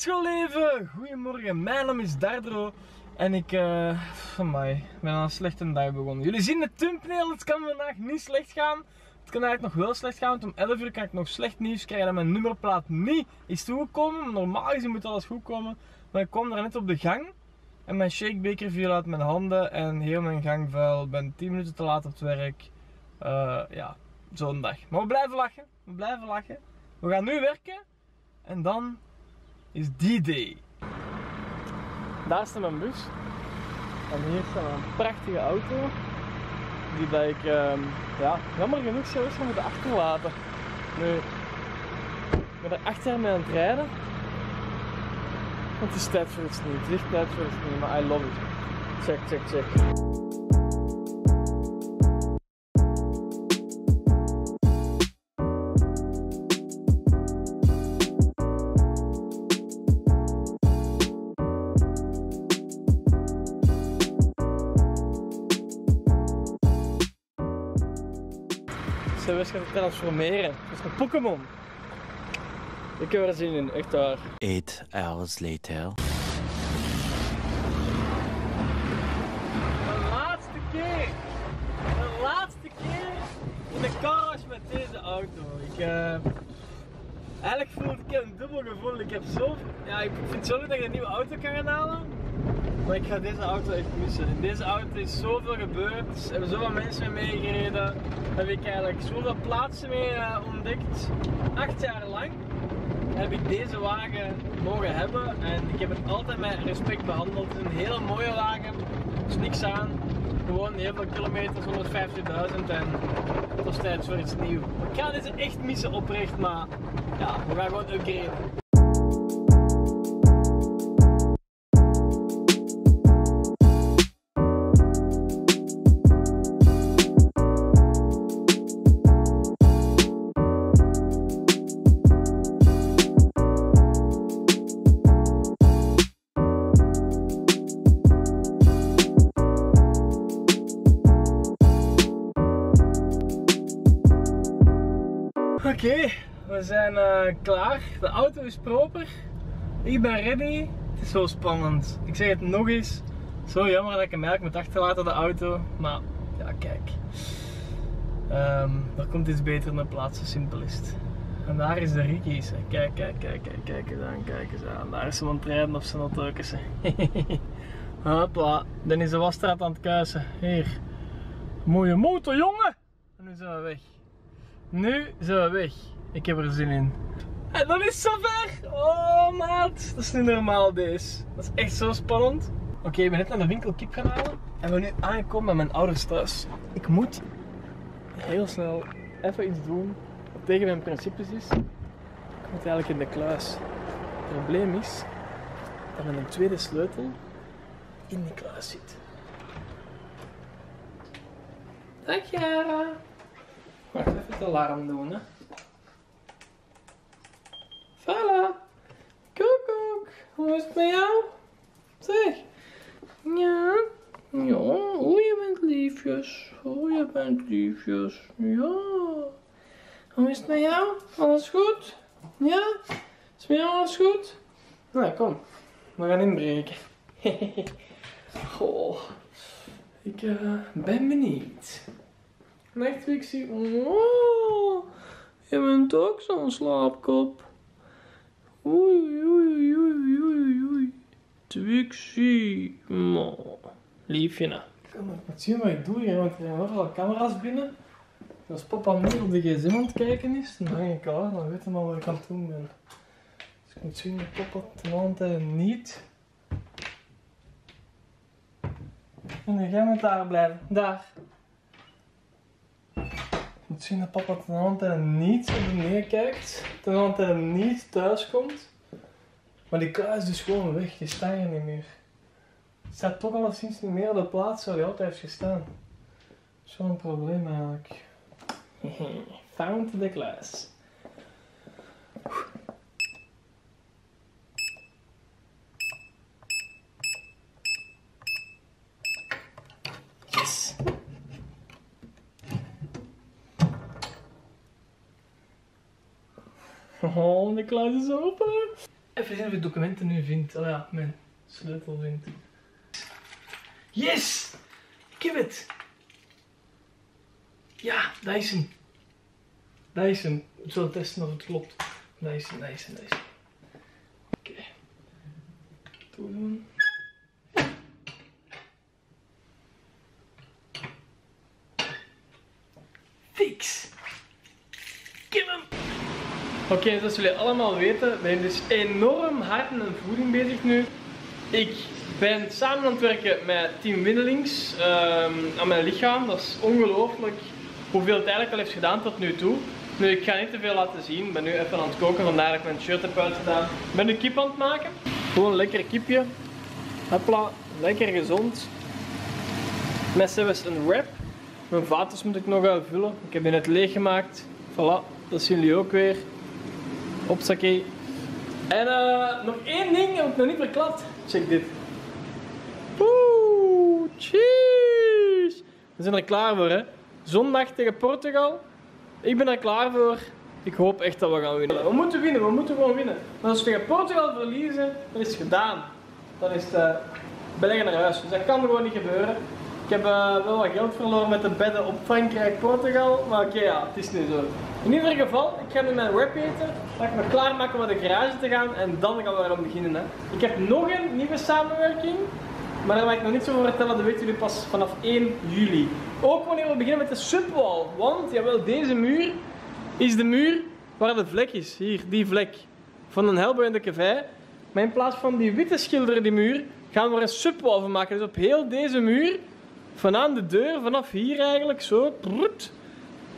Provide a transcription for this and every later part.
schoolleven! Goedemorgen, mijn naam is Dardro en ik, uh, amai, ben aan een slechte dag begonnen. Jullie zien de thumbnail, het kan vandaag niet slecht gaan. Het kan eigenlijk nog wel slecht gaan, want om 11 uur kan ik nog slecht nieuws krijgen dat mijn nummerplaat niet is toegekomen. Normaal gezien moet alles goed komen, maar ik kwam daar net op de gang en mijn shakebeker viel uit mijn handen en heel mijn gang vuil. Ben 10 minuten te laat op het werk. Uh, ja, zo'n dag. Maar we blijven lachen, we blijven lachen. We gaan nu werken en dan is die day. Daar staat mijn bus. En hier staat een prachtige auto. Die dat ik, uh, ja, jammer genoeg zou moeten achterlaten. Nu, ik ben er achter mee aan het rijden. Want het is tijd voor sneeuw. Het is echt maar I love it. Check, check, check. Transformeren. Dat is een Pokémon. Ik heb er zin in, echt waar. Eight hours later. De laatste keer. De laatste keer in de garage met deze auto. Ik, uh, eigenlijk voel ik een dubbel gevoel. Ik heb zo, ja, ik vind het zo leuk dat je een nieuwe auto kan gaan halen. Maar ik ga deze auto echt missen. In deze auto is zoveel gebeurd. Er hebben zoveel mensen mee meegereden. Heb ik eigenlijk zoveel plaatsen mee uh, ontdekt. Acht jaar lang heb ik deze wagen mogen hebben. En ik heb het altijd met respect behandeld. Het is een hele mooie wagen. Is niks aan. Gewoon heel veel kilometers, 150.000 en het was tijd voor iets nieuws. Ik ga deze echt missen oprecht, maar ja, we gaan gewoon upgraden. Klaar. De auto is proper. Ik ben ready. Het is zo spannend. Ik zeg het nog eens. Zo jammer dat ik hem eigenlijk moet achterlaten, de auto. Maar ja, kijk. Um, er komt iets beter naar plaats, zo simpel is het. En daar is de Ricky's. Kijk, kijk, kijk, kijk, kijk eens aan, kijk eens aan. Daar is ze aan het rijden op zijn auto's. Hopla, dan is de wasstraat aan het kuisen. Hier. Mooie motor, jongen! En nu zijn we weg. Nu zijn we weg. Ik heb er zin in. En dan is het zover! Oh maat, dat is niet normaal deze. Dat is echt zo spannend. Oké, ik ben net naar de winkel kip gaan halen. En we zijn nu aangekomen bij mijn ouders thuis. Ik moet heel snel even iets doen wat tegen mijn principes is. Ik moet eigenlijk in de kluis. Het probleem is dat mijn tweede sleutel in die kluis zit. Jara. Wacht even het alarm doen, hè. Fala. Koekoek. Hoe is het met jou? Zeg. Ja. Ja. Oh, je bent liefjes. Oh, je bent liefjes. Ja. Hoe is het met jou? Alles goed? Ja? Is met jou alles goed? Nou, kom. We gaan inbreken. Goh. Ik uh, ben benieuwd. Netflixie. Oh, je bent ook zo'n slaapkop. Oei, oei, oei, oei, oei. Twixie. Liefje nou. Kom maar, moet zien wat ik doe hier, want er zijn overal camera's binnen. Als papa nu op de gsm aan het kijken is, dan hang ik al, dan weten we al wat ik aan het doen ben. Dus ik moet zien dat papa andere niet. En dan gaan we daar blijven. Daar moet zien dat papa ten antenne niet op beneden kijkt. Ten antenne niet thuis komt. Maar die kluis is dus gewoon weg. Die staat hier niet meer. Het staat toch alleszins niet meer op de plaats waar hij altijd heeft gestaan. Zo'n probleem eigenlijk. Found the kluis. Oh, de kluis is open. Even zien of ik documenten nu vind. Oh ja, mijn sleutel vind. Yes! Ik heb het! Ja, dat is hem. Hem. Ik zal testen of het klopt. Dat is hem, hem, hem. Oké. Toedoen. Fix! Ik heb hem! Oké, zoals jullie allemaal weten, ben ik dus enorm hard een voeding bezig nu. Ik ben samen aan het werken met Team Winnelings ehm, aan mijn lichaam. Dat is ongelooflijk hoeveel het eigenlijk al heeft gedaan tot nu toe. Nu, ik ga niet te veel laten zien. Ik ben nu even aan het koken, vandaar dat ik mijn shirt heb uitgedaan. Ik ben nu kip aan het maken. Gewoon een lekker kipje. Hopla, lekker gezond. Met zelfs een wrap. Mijn vaters moet ik nog uitvullen. Ik heb die net leeggemaakt. Voilà, dat zien jullie ook weer. Hopsakee. En eh, nog één ding heb ik nog niet verklapt. Check dit. Oeh, cheese. We zijn er klaar voor, hè. Zondag tegen Portugal. Ik ben er klaar voor. Ik hoop echt dat we gaan winnen. We moeten winnen, we moeten gewoon winnen. Want als we tegen Portugal verliezen, dan is het gedaan. Dan is het uh, naar huis. Dus dat kan gewoon niet gebeuren. Ik heb uh, wel wat geld verloren met de bedden op Frankrijk-Portugal. Maar oké, ja, het is nu zo. In ieder geval, ik ga nu mijn wrap eten. Ga ik me klaarmaken om de garage te gaan. En dan gaan we eraan beginnen. Hè. Ik heb nog een nieuwe samenwerking. Maar daar mag ik nog niet zo over vertellen, dat weten jullie pas vanaf 1 juli. Ook wanneer we beginnen met de subwall. Want, jawel, deze muur is de muur waar de vlek is. Hier, die vlek. Van een Hellboy en de Cavei. Maar in plaats van die witte schilderen, die muur, gaan we er een subwall van maken. Dus op heel deze muur, vanaan de deur, vanaf hier eigenlijk, zo,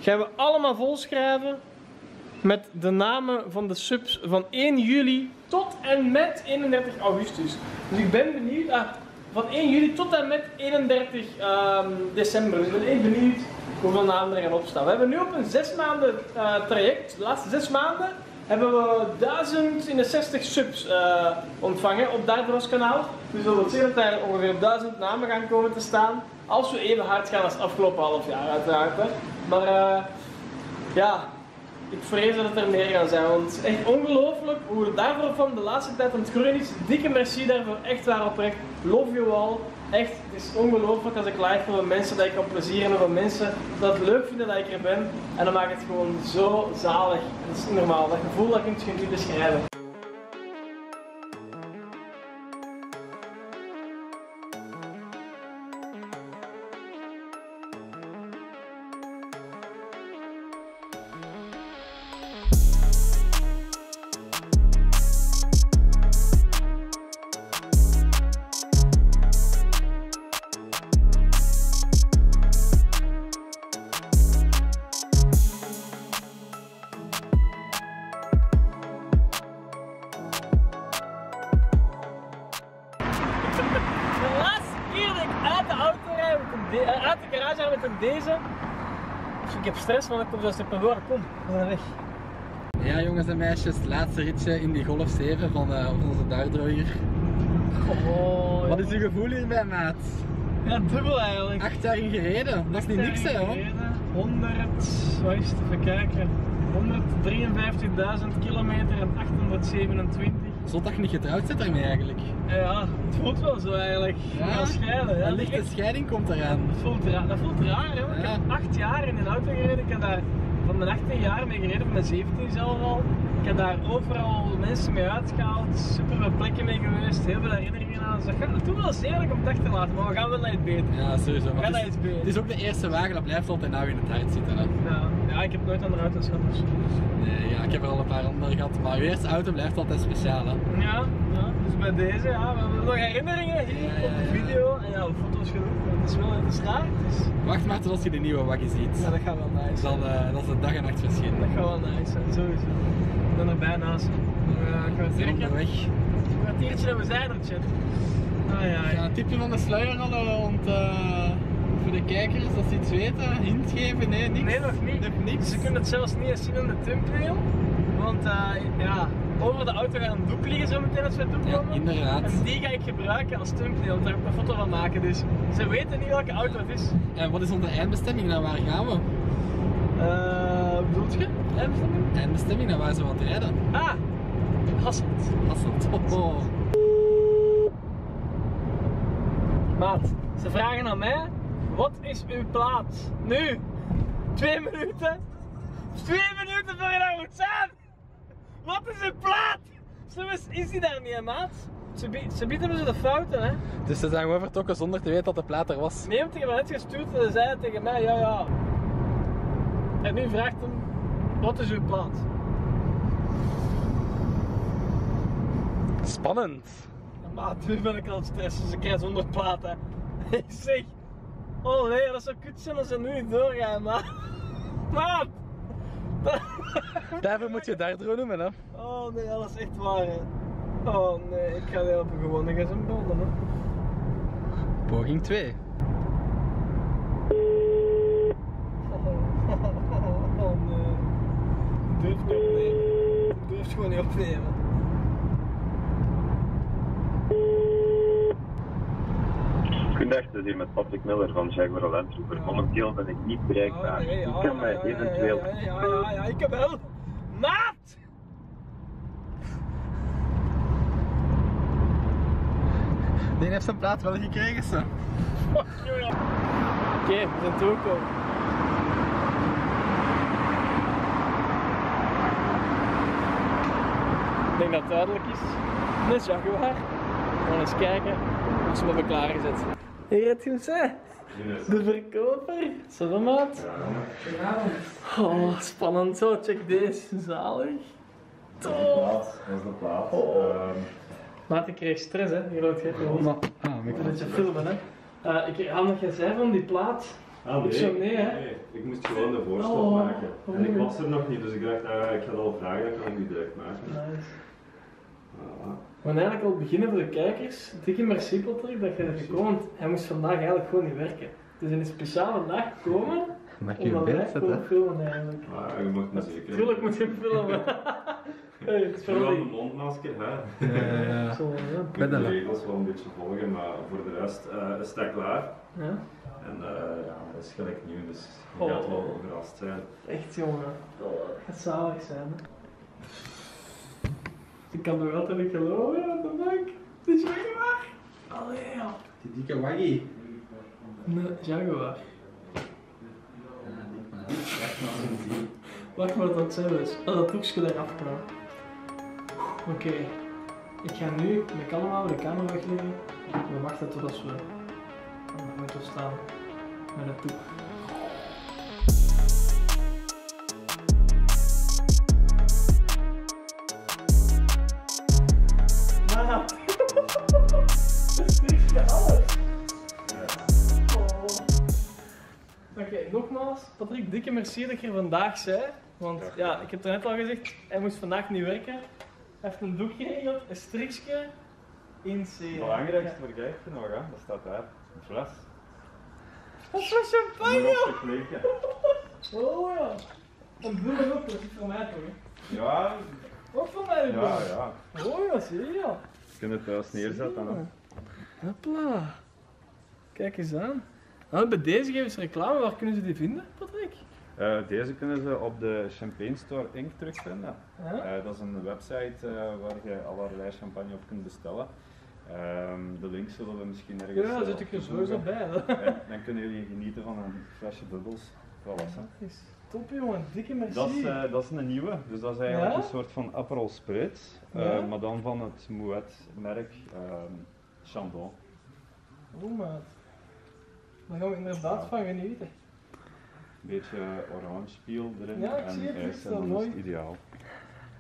gaan we allemaal volschrijven met de namen van de subs van 1 juli tot en met 31 augustus. Dus ik ben benieuwd, ah, van 1 juli tot en met 31 um, december. Dus ik ben echt benieuwd hoeveel namen er gaan opstaan. We hebben nu op een 6 maanden uh, traject, de laatste 6 maanden, hebben we 1060 subs uh, ontvangen op Dardo's kanaal. Dus dat wil zeggen dat er ongeveer 1000 namen gaan komen te staan. Als we even hard gaan als het afgelopen half jaar uiteraard. Maar uh, ja, ik vrees dat het er meer gaan zijn. Want het echt ongelooflijk hoe het daarvoor van de laatste tijd aan het groeien is. Dikke merci daarvoor, echt waar oprecht. Love you all. Echt, het is ongelooflijk als ik live met mensen dat ik kan plezieren van mensen dat het leuk vinden dat ik er ben. En dan maakt het gewoon zo zalig. Dat is niet normaal. Dat gevoel dat kun je niet beschrijven. Stress, want ik kom zo snel voren. Kom, we zijn weg. Ja jongens en meisjes, het laatste ritje in die Golf 7 van, uh, onze Dardroger. Oh, Wat is uw gevoel hierbij maat? Ja, dubbel eigenlijk. Acht jaar in gereden, dat is niet niks hè hoor. 100, wat is het, even kijken. 153.000 kilometer en 827. Zot dat je niet getrouwd zit daarmee eigenlijk. Ja, het voelt wel zo eigenlijk. Ja? Scheiden. Ja, Een lichte scheiding komt eraan. Dat voelt raar, dat voelt raar hè? want Ik heb acht jaar in een auto gereden. Ik heb daar van mijn 18 jaar mee gereden, van mijn 17 zelf al. Ik heb daar overal mensen mee uitgehaald, super veel plekken mee geweest, heel veel herinneringen aan. Dus dat gaat, het doet wel zeer om het laten, maar we gaan wel naar iets beter. Ja, sowieso. We Maar gaan naar het, beter. het is ook de eerste wagen, dat blijft altijd nou in het hart zitten. Hè. Ja, ja, ik heb nooit andere auto's gehad. Dus. Nee, ja, ik heb er al een paar andere gehad, maar uw eerste auto blijft altijd speciaal. Hè. Ja, dus bij deze, ja, we hebben nog herinneringen hier Ja, ja, op de ja. video en ja, foto's genoeg. Het is wel raar. Het is, Wacht maar tot als je de nieuwe wagen ziet. ja, dat gaat wel nice. Dan, eh, dat is een dag en nacht verschil. Dat gaat wel nice zijn, sowieso. Ik ben er bijna naast. Ja, ik We ga zijn onderweg. Een kwartiertje en we zijn er, chat. Ah ja, een tipje van de sluier halen, want eh, voor de kijkers, als ze iets weten, hint geven, nee, niks. Nee, nog niet. Nog niks. Ze kunnen het zelfs niet eens zien in de thumbnail. Want eh, ja, over de auto gaat een doek liggen zo meteen als we Ja, komen. inderdaad. En die ga ik gebruiken als thumbnail, daar ga ik een foto van maken. Dus ze weten niet welke auto het is. En wat is onze eindbestemming? Naar waar gaan we? Wat bedoelt je? Eindbestemming? Eindbestemming, naar waar ze wat rijden. Ah, Hasselt. Hasselt. Oh, oh. Maat, ze vragen aan mij, wat is uw plaats? Nu, twee minuten. Twee minuten voor je daar moet zijn. Wat is uw plaats? Soms is die daar niet, hè, maat. Ze, bie- ze bieden me zo de fouten, hè. Dus ze zijn gewoon vertrokken zonder te weten dat de plaat er was. Nee, want ik heb net gestuurd en ze zeiden tegen mij, ja, ja. En nu vraagt hem, wat is uw plaats? Spannend. Ja, maat, nu ben ik het stressen, ze krijgen zonder plaat, hè. Ik zeg, oh nee, dat zou kut zijn als ze nu doorgaan, maar... Maat! Daarvoor moet je Dardro noemen, hè. Oh nee, dat is echt waar, hè. Oh nee, ik ga helpen gewoon, ik ga zijn bellen, hè. Poging 2. Oh nee. Ik durf niet opnemen. Ik durf gewoon niet opnemen. Is hier met Patrick Miller van Jaguar Land Rover. Momenteel ben ik niet bereikbaar. Oh, nee, ja, Ik kan mij ja, eventueel... Ja, ja, ja, ja, ja, ik heb wel. Maat! Die heeft zijn plaat wel gekregen, ze. Fuck you, ja. Oké, we zijn toegekomen. Ik denk dat het duidelijk is. Een Jaguar. We gaan eens kijken of ze me hebben klaargezet. Hier het je ze. De verkoper. Zo maat. Oh, spannend zo. Check deze. Zalig. Top. Dat is de plaat. Oh. Ehm, Maat, ik kreeg stress hè. Hier loopt je gewoon. Ah, Een beetje filmen hè. Eh, ik had nog gezegd van die plaat. ah, Ik zou nee, hè. Ik moest gewoon de voorstap Oh, maken. En ik oh. was er nog niet, dus ik dacht, ah, ik ga het al vragen, dan kan ik nu direct maken. Nice. Voilà. We gaan eigenlijk al beginnen voor de kijkers. Dikke merci Patrick dat je er gekomen want Hij moest vandaag eigenlijk gewoon niet werken. Het is een speciale dag gekomen. Mag je zetten? filmen eigenlijk. Maar je mag me zeker. Tuurlijk moet je filmen. hey, het is Vooral wel een mondmasker, hè. Ja, ja, ja. Zo, ja. Ik moet de regels wel een beetje volgen, maar voor de rest eh is dat klaar. ja. En eh, ja, dat is gelijk nieuw, dus je Oh. gaat wel verrast zijn. Echt jongen. Het gaat zalig zijn. Hè. Ik kan er altijd niet geloven op de bank. De Jaguar. Allee ja. Die dikke waggie. Een Jaguar. Wacht maar tot het zelf is. Oh, dat hoekje eraf gedaan. Oké. Ik ga nu met kalm de camera wegleggen. We wachten tot als we aan de auto staan met het toek. Oké, nogmaals, Patrick, dikke merci dat je er vandaag zei. Want ja, ik heb het net al gezegd, hij moest vandaag niet werken. Hij heeft een doek geregeld, een strikje in. Het belangrijkste vergeet je nog, hè? dat staat daar. Een fles. Van Moet champagne! Oh ja. Een bloemen ook, dat is voor mij toch? hè? Ja, Ook voor mij de ja, bloemen. ja. Oh ja, zie je. Je kunt het thuis neerzetten. Hè. Hopla. Kijk eens aan. Nou, bij deze geven ze reclame, waar kunnen ze die vinden, Patrick? Eh, deze kunnen ze op de Champagne Store Inc. terugvinden. Eh, dat is een website eh, waar je allerlei champagne op kunt bestellen. Ehm, de link zullen we misschien ergens. Ja, daar zit ik er sowieso bij. Dan kunnen jullie genieten van een flesje bubbels. Voilà, hè. Is top jongen, dikke merci. Dat is, dat is een nieuwe, dus dat is eigenlijk Ja? een soort van Aperol Spritz, Ja? maar dan van het Moet merk ehm Chandon. Oh maat. Daar gaan we inderdaad van genieten. Een beetje orange peel erin Ja, ik en zie het, ijs het is en mooi. het ideaal.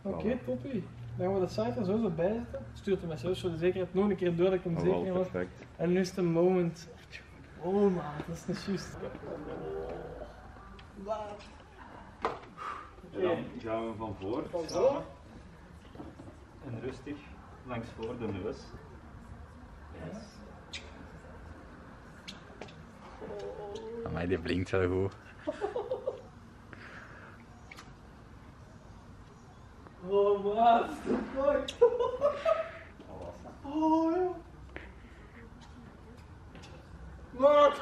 Oké, Voilà. toppie. Dan gaan we de site er sowieso bij zetten. Stuurt hem mij zo voor de zekerheid nog een keer door dat ik hem Oh, zeker perfect. En nu is het een moment. Oh maat, dat is niet juist. En dan gaan we van voor samen. en rustig langs voor de neus. Amai, die blinkt wel goed. Oh maat, what the fuck? Oh ja. Maat,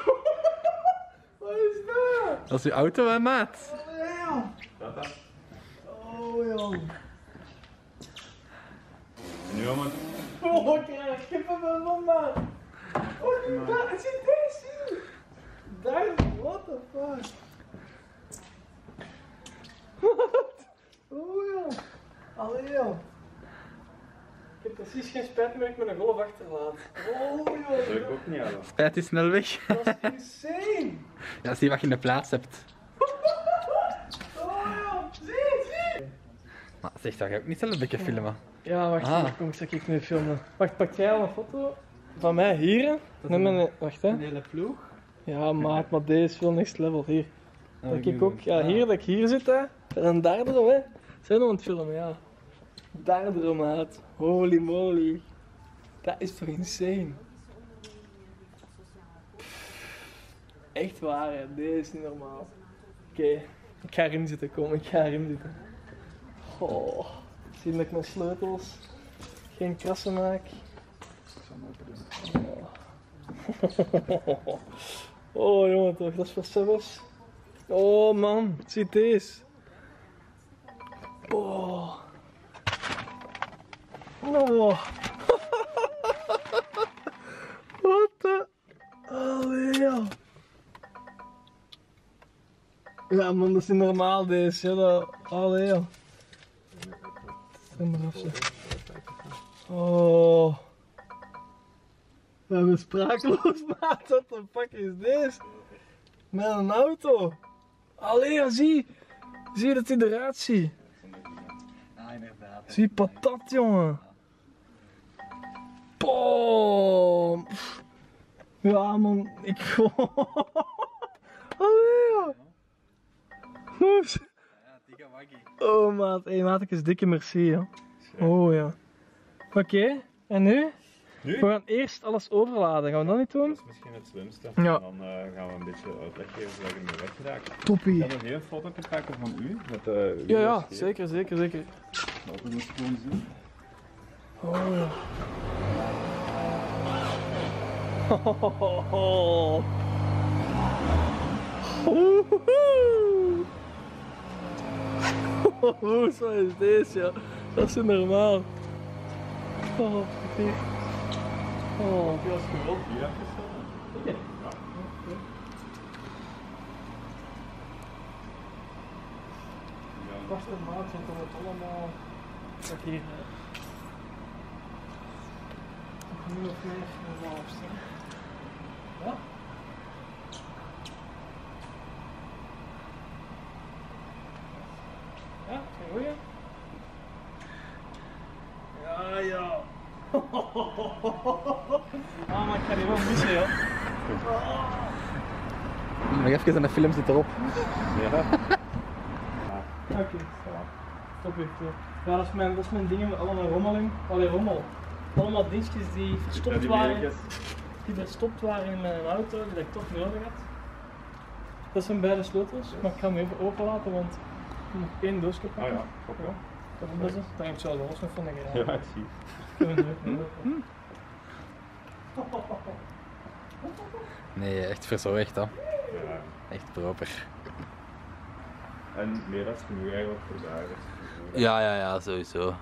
wat is dat? Dat is uw auto, hè, maat? Oh ja. Ja, Tata. Oh joh. En nu allemaal. Oh, ik kippenvel van man. Oh, nu daar, het zit Daar, what the fuck. Wat? Oh joh. Allee joh. Ik heb precies geen spijt meer dat ik mijn golf achterlaat. Oh Dat joh. wil ik ook niet hebben. Spijt is snel weg. Dat is insane. Ja, zie wat je in de plaats hebt. Oh joh. Zie, zie. Maar zeg, dat ga je ook niet zelf een beetje filmen. Ja, wacht, Ah. kom, zal ik nu filmen. Wacht, pak jij al een foto van mij hier? Neem mijn, wacht hè. hele ploeg. Ja, maat, maar deze is veel next level. Hier. Oh, Dat ik ook, ja, hier dat ik hier zit, hè. En daardoor, hè. Zijn we aan het filmen, ja. Daardoor, maat. Holy moly. Dat is toch insane? Echt waar, hè. Deze is niet normaal. Oké, ik ga erin zitten, kom, ik ga erin zitten. Oh, zie dat ik mijn sleutels geen krassen maak. Oh. oh jongen toch, dat is voor Sebas. Oh man, zie deze. Oh. Oh. Wat de... Allee, joh. Ja man, dat is normaal deze, ja. Dat... Allee, joh. Zeg maar af, zeg. Oh. We hebben sprakeloos, maat. Wat de fuck is dit? Met een auto. Allee, zie. Zie je dat hij eruit ziet? Inderdaad. Zie patat, jongen. Boom. Ja, man. Ik gewoon. Allee, ja. Moes. Oh, maat. Hé, maat, ik is dikke merci, ja. Oh, ja. Oké, en nu? Nu? We gaan eerst alles overladen. Gaan we dat niet doen? Dat is misschien het slimste. Ja. En dan eh, gaan we een beetje uitleg geven zodat ik ermee wegraak. Toppie. Ik heb nog één foto te pakken van u. Met, eh, Ja, ja, Windows 7. zeker, zeker, zeker. Dat we moeten gewoon zien. Oh ja. Oh. Hoe zo is deze, ja? Dat is normaal. Oh, die. Oh. Heb je als hier afgesteld? Ja. Want dan wordt allemaal. Hier. nu of meer normaal opstaan. Ja? Ja, geen goeie? Ja, ja. Ah, maar ik ga die wel missen, joh. Nog even en de film zit erop. Ja. Oké, stop weer. Ja, dat is mijn, dat is mijn dingen met allemaal rommeling. Allee, rommel. Allemaal dingetjes die verstopt die waren. Die verstopt waren in mijn auto, die ik toch nodig had. Dat zijn beide sleutels, maar ik ga hem even openlaten, want ik moet één doosje pakken. Ah ja, top ja. Dat is het. Dan heb je zo los nog van de Ja, ik zie. Kunnen we nu even Nee, echt verzorgd, hè. Ja. Echt proper. En meer dan genoeg eigenlijk voor de. Ja, ja, ja, sowieso.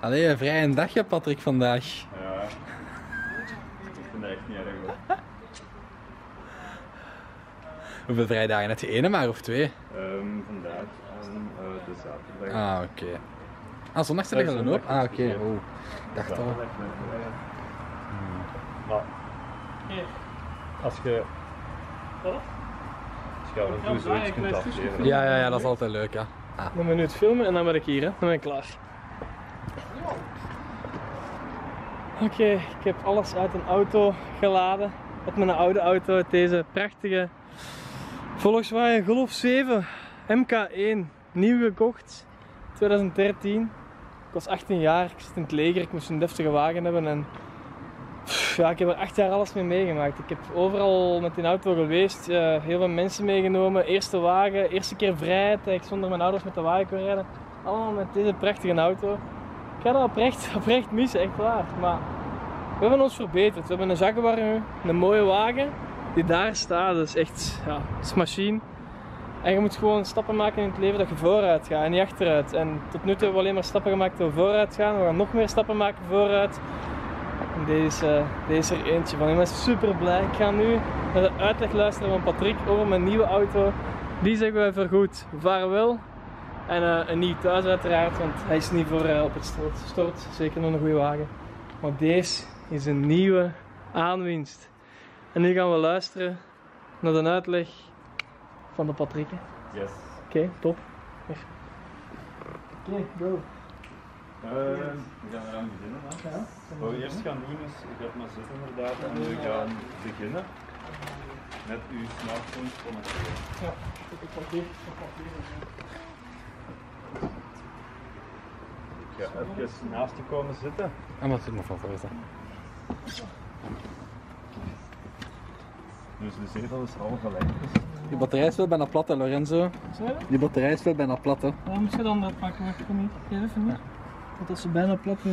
Allee, een vrije dagje, Patrick, vandaag. Ja. Ik vind dat echt niet erg hoor. Hoeveel vrije dagen heb je? Ene maar of twee? Ehm, vandaag en eh, de zaterdag. Ah, oké. Ah, zondag zit er dan zondag op? Ah, oké. ik dacht al. Vrij. Maar als je, Wat? als je af en toe zoiets kunt afleveren. Ja, ja, ja, dat is altijd leuk, ja. Ik nu het filmen en dan ben ik hier, hè. Dan ben ik klaar. Oké, ik heb alles uit een auto geladen. Uit mijn oude auto, uit deze prachtige Volkswagen Golf 7 MK1 Nieuw gekocht. 2013. Ik was 18 jaar, ik zit in het leger, ik moest een deftige wagen hebben en ja, ik heb er acht jaar alles mee meegemaakt. Ik heb overal met die auto geweest, eh, heel veel mensen meegenomen. Eerste wagen, eerste keer vrijheid, dat ik zonder mijn ouders met de wagen kon rijden. Allemaal met deze prachtige auto. Ik ga dat oprecht, oprecht missen, echt waar. Maar we hebben ons verbeterd. We hebben een Jaguar een mooie wagen die daar staat. Dat is echt, ja, is machine. En je moet gewoon stappen maken in het leven dat je vooruit gaat en niet achteruit. En tot nu toe hebben we alleen maar stappen gemaakt door vooruit gaan. We gaan nog meer stappen maken vooruit. En deze, deze is er eentje van. Ik ben super blij. Ik ga nu naar de uitleg luisteren van Patrick over mijn nieuwe auto. Die zeggen wij voorgoed vaarwel. En eh, een nieuw thuis uiteraard, want hij is niet voor eh, op het stort. stort. Zeker nog een goede wagen. Maar deze is een nieuwe aanwinst. En nu gaan we luisteren naar de uitleg van de Patrick. Yes. Oké, top. Oké, go. Eh, we gaan eraan beginnen. Hè. Ja. Wat we eerst gaan doen is, je gaat maar zitten inderdaad, en we gaan beginnen met uw smartphone connecteren. Ja, ik. Ik pak hier. Even naast je komen zitten. En wat is mijn favoriete? Dus de zetel is al gelijk. Die batterij is wel bijna plat, hè, Lorenzo. Je? Die batterij is wel bijna plat, hè. Moet je dan dat pakken, wacht even niet. Geef even niet. Want dat ze bijna plat is.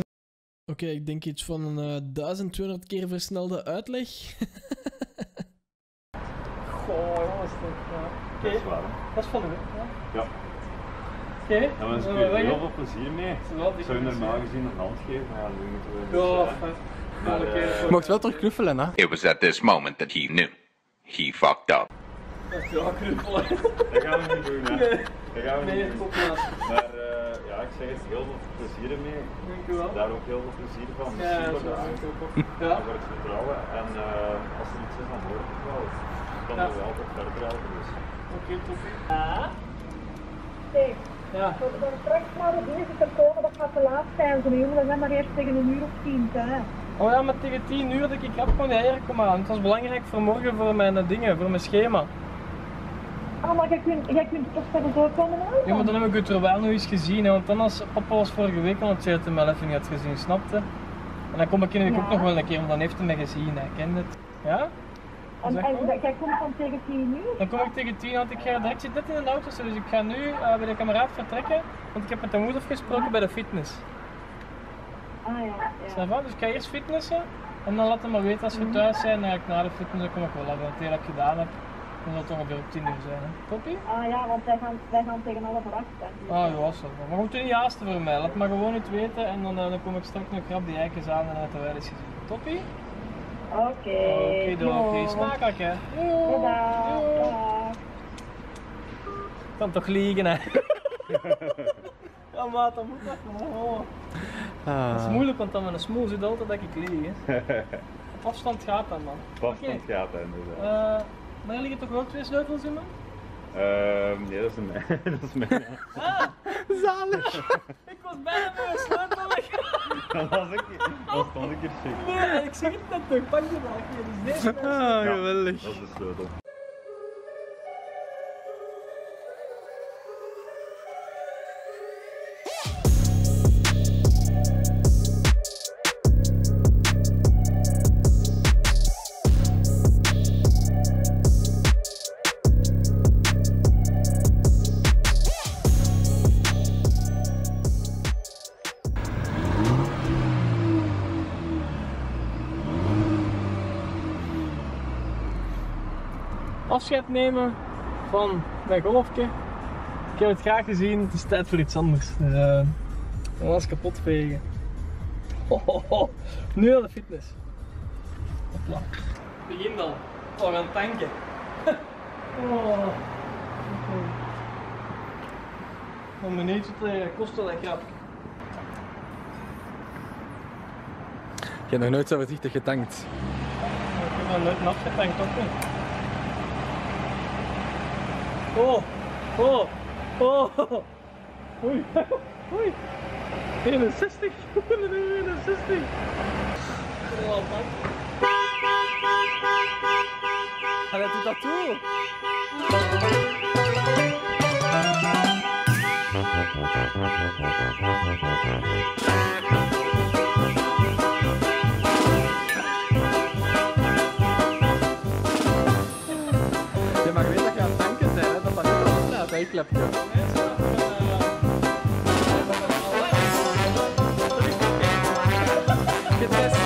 Oké, ik denk iets van een eh, 1200 keer versnelde uitleg. Goh, jongens, dit. Ja. Oké, Dat is waar. hè. dat is van u. Ja. Ja. Oké, En we wensen dan je gaan we heel veel plezier mee. Wel, Ik zou je kunnen normaal zien. gezien een hand geven, maar ja, nu moeten we. Ja, dus, fijn. Maar. Je mocht wel terug knuffelen, hè. It was at this moment that he knew. He fucked up. Ja, knuffelen. Dat gaan we niet doen, hè? Dat gaan we Nee, niet doen. Maar eh, ja, ik zeg het heel veel plezier ermee. Dankjewel. Daar ook heel veel plezier van. Ja, Super is ook. Ja. voor het vertrouwen. En eh, als er iets is, dan hoor ik het wel. Dan Ja. we altijd verder helpen. Dus. Oké, top. Kijk, Ja. We we zijn straks naar de dienst te komen, dat gaat te laat zijn voor jullie. We zijn maar eerst tegen een uur of tien thuis. Oh ja, maar tegen 10 uur dat ik rap kon die eieren komen aan. Het was belangrijk voor morgen voor mijn eh, dingen, voor mijn schema. Ah, maar jij kunt, jij kunt toch verder doorkomen? Ja, maar dan heb ik het er wel nog eens gezien, hè, want dan als papa was vorige week al het dat hij mij even niet had gezien, snapte? En dan kom ik in ook Ja. nog wel een keer, want dan heeft hij mij gezien, hij kent het. Ja? En, en jij komt dan tegen tien uur? Dan kom ik tegen 10, want ik ga direct, zit net in de auto, dus ik ga nu eh, bij de kameraad vertrekken, want ik heb met de moeder afgesproken bij de fitness. Ah ja, ja. Dus ik ga eerst fitnessen en dan laat hem maar weten als we thuis zijn, ik na de fitness, dan kom ik wel af. Het hele dat ik gedaan heb, dan zal het ongeveer op 10 uur zijn. Hè. Toppie? Ah ja, want wij gaan, wij gaan tegen alle verwachten. Ah ja, zo. Maar er niet haasten voor mij. Laat maar gewoon niet weten en dan, eh, dan kom ik straks nog grap die eikens aan en dan hebben wij eens gezien. Toppie? Oké. Oké, oké. Smakelijk hè? Kan toch liegen hè? ja maat, dat moet echt oh. Dat is moeilijk, want dan met een smoel zit altijd dat ik lieg hè. Op afstand gaat dat man. Vaststand gaat dat inderdaad. Eh, maar er liggen toch wel twee sleutels in man? Ehm, nee, dat is een mij. dat is mij. Ah, zalig! ik was bijna met een sleutel weg. Dan was ik, dan stond ik hier. Nee, ik zeg het net toch, pak je dat hier. Deze mensen. Ah, Ja, geweldig. Dat is de sleutel. Nemen van mijn golfje. Ik heb het graag gezien, het is tijd voor iets anders. Dus, eh, dan was kapot vegen. Ho, ho, ho. Nu aan de fitness. Hopla. Begin dan. Oh, we gaan tanken. oh. oké. Een te kost wel een grap. Je hebt nog nooit zo voorzichtig getankt. Ik heb nog nooit een afgetankt, toch niet? Oh, oh, oh. Oei, oei. 61, 61. Oh, man. En dat doet dat toe. Je op straat, hè, klepje. Getest.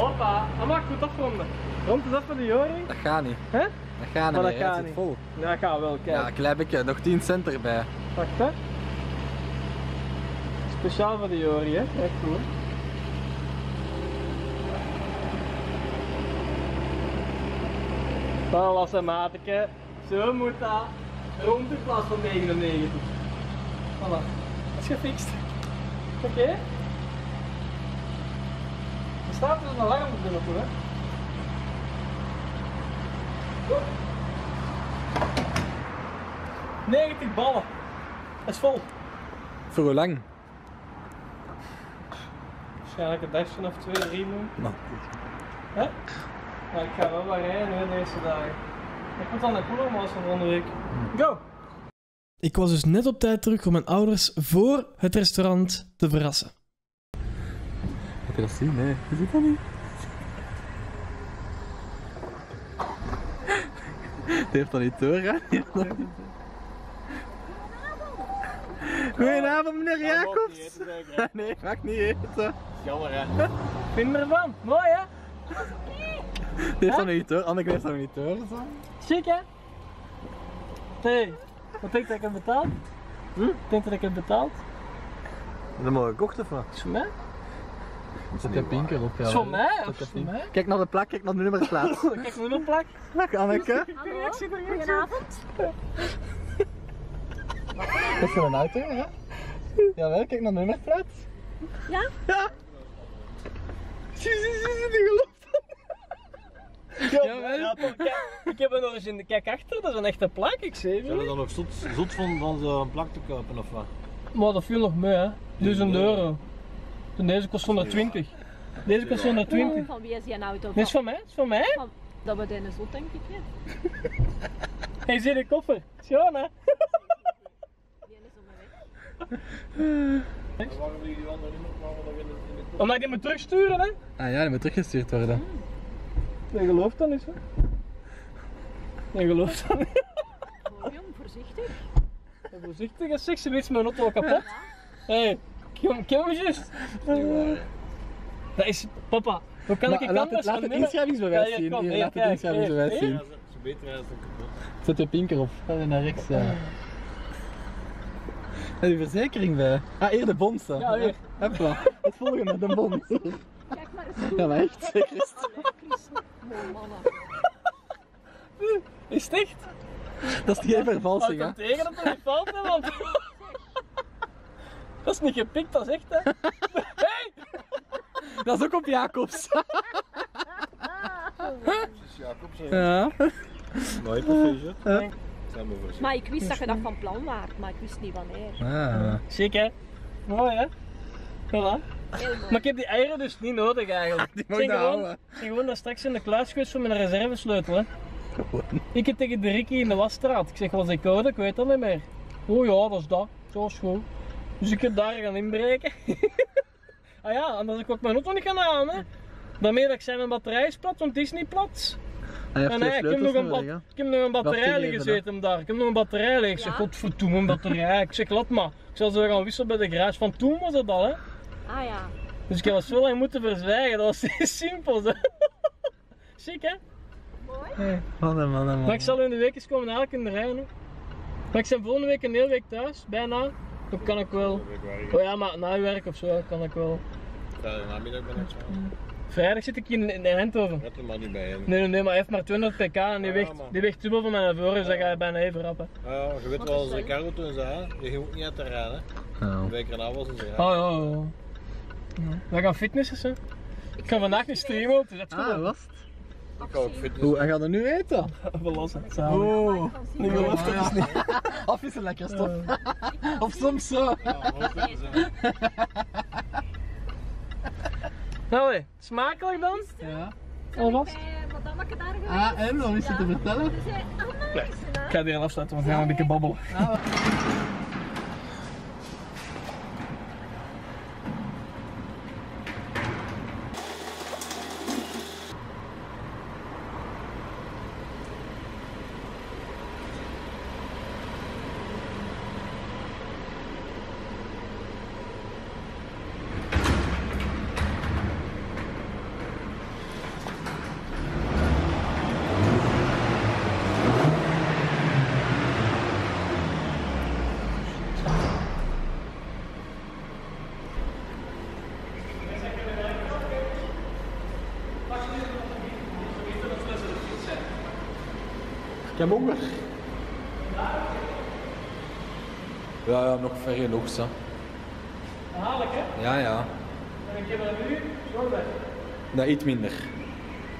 Hoppa, mag goed afronden. Rond is af voor de Jori. Dat gaat niet. Hè? Dat gaat niet Maar dat gaat het niet. vol. Ja, dat gaat wel, kijk. Ja, klein beetje, nog 10 cent erbij. Wacht hè. Speciaal voor de Jori hè, echt goed. Wel een mateke, zo moet dat rond in plaats van 99. Voilà, dat is gefixt. Oké? Er staat dus een alarm op de hè. Goed. 90 ballen. Dat is vol. Voor hoe lang? Waarschijnlijk een dagje of twee, drie doen. Nou, Hè? Maar ik ga wel wat rijden deze dagen. Ik moet dan naar Koelermaas van volgende week. Go! Ik was dus net op tijd terug om mijn ouders voor het restaurant te verrassen. Heb je dat zien? Nee, je ziet dat niet. Die heeft dat niet door, hè? Goedenavond, meneer Jacobs. Nee, mag ik niet eten. Jammer hè. Vind je ervan? Mooi hè? Heeft dat nog niet door. Anneke heeft dat nog niet door. Zo. Chic hè? Hey, wat denk je dat ik heb betaald? Hm? Denk je dat ik heb betaald? Dat mogen gekocht of wat? Is voor mij? Er zit een pinker op. Is voor mij of is voor mij? Kijk naar de plak, kijk naar de nummerplaat. Kijk, mijn plak. Dag Anneke. Goedenavond. Dat is voor een auto, hè? Jawel, kijk naar de nummerplaat. Ja? Ja. Zie, zie, zie, zie, die gelooft Jawel. Ja, kijk, ik heb een origine. Kijk achter, dat is een echte plak, ik zeg Zijn we je. dan nog zot, zot van, van zo'n plak te kopen of wat? Maar dat viel nog mee hè. 1000 euro. En deze kost 120. Deze kost 120. Van wie is die een auto? Dit is van mij, is van mij. Van- Dat we in zot denk ik. hè. Hey, zie de koffer. Schoon hè? Die is onderweg. Waarom liggen die andere niet nog in de, in de Omdat ik die moet terugsturen hè? Ah ja, die moet teruggestuurd worden. Nee, gelooft dat niet hè? Nee, gelooft dat niet. Jong, voorzichtig. Ja, Voorzichtig, als zeg, ze weet mijn auto al kapot. Hé, hey, kom, kom eens juist. Dat is, papa, hoe kan ik je Maar laat canvas het, laat het inschrijvingsbewijs zien. Hier, hier, laat het inschrijvingsbewijs hier, zien. Ja, ze, ze beter als een kapot. Zet je pinker op. Ga je naar rechts. Ja. En die verzekering bij. Ah, hier de bons. hè. Ja, hier. Hopla. Het volgende, de bons. Kijk maar eens goed. Ja, maar echt. Zeker is. Mooi mannen. Is het echt? Dat is geen Houd vervalsing, hè. dan tegen dat het niet valt, hè, want... Dat is niet gepikt, dat is echt, hè. Hey! Dat is ook op Jacobs. Jacobs, Ja. Mooi proficiat. Ja. Voorzien. Maar ik wist dat je dat van plan waart, maar ik wist niet wanneer. Ah. Chic, hè? Mooi, hè? Voilà. Maar ik heb die eieren dus niet nodig, eigenlijk. Die ben je gewoon, houden. ik gewoon daar straks in de kluis geweest voor mijn reservesleutel, hè. Ik heb tegen de Ricky in de wasstraat. Ik zeg, was ik code? Ik weet dat niet meer. Oh ja, dat is dat. Zo is goed. Dus ik heb daar gaan inbreken. ah ja, anders ik ook mijn auto niet gaan halen, hè. Daarmee dat ik zei, mijn batterij is plat, want die is niet plat. Hij heeft En twee nee, ik heb, nog sleutels een nodig, ik heb nog een batterij Wat liggen zitten daar. Ik heb nog een batterij liggen. Ik zeg, Ja? godverdomme, een batterij. Ik zeg, laat maar. Ik zal zo gaan wisselen bij de garage. Van toen was het al, hè. Ah ja. Dus ik heb dat zo lang moeten verzwijgen. Dat was simpel, hè. Chic, hè. Mooi. Man, man, man. Maar ik zal in de week eens komen halen kunnen rijden. hè. Maar ik ben volgende week een hele week thuis, bijna. Dan kan ik wel. Oh ja, maar na werk of zo kan ik wel. Vrijdag namiddag ben ik zo. Vrijdag zit ik in, in Eindhoven. Let er maar niet bij hem. Nee, nee, nee, maar hij heeft maar 200 pk en die Ja, weegt, man. die weegt dubbel van mijn voor, dus dat ga je bijna even rappen. Ah, ja, je weet wel, als Ricardo toen zei, je ging ook niet uit de rijden. Ja. Een week erna was het zo. Oh ja, ja. Wij gaan fitnessen, hè. Ik ga vandaag niet streamen, dus dat is Ah, goed. was het? Ik ga ook fitness. Hoe, hij gaat er nu eten? Verlassen. Oh. Ik geloof dat is niet. Of is het lekker stof? Of soms zo. Ja, eh, Allee, smakelijk dan? Ja. Alvast? Ah, en? Wat is je te vertellen? Ik ga die afsluiten, want we gaan een beetje babbelen. Ik heb honger. Ja, ja, nog ver genoeg, zo. Haal hè? Ja, ja. En ik heb er nu zo. Nee, iets minder.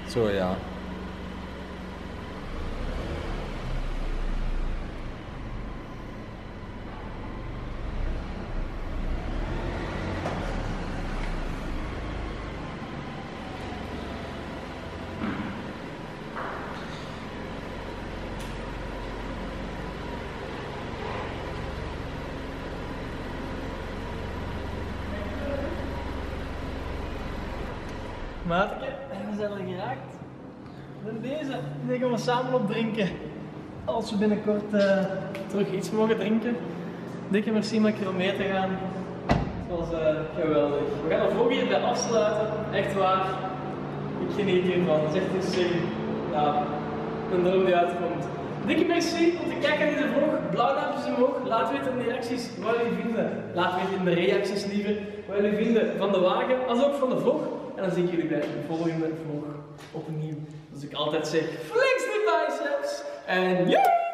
Zo, ja. Maatje, en we zijn er geraakt. En deze, samen opdrinken. Als we binnenkort eh, terug iets mogen drinken. Dikke merci om een keer om mee te gaan. Het was eh, geweldig. We gaan de vlog hierbij afsluiten. Echt waar. Ik geniet hiervan. Het is echt een. Ja, een droom die uitkomt. Dikke merci om te kijken naar deze vlog. Blauw duimpjes omhoog. Laat weten in de reacties wat jullie vinden. Laat weten in de reacties liever wat jullie vinden van de wagen, als ook van de vlog. En dan zie ik jullie bij de volgende vlog opnieuw. Dus ik altijd zeg, flex biceps. En yeah!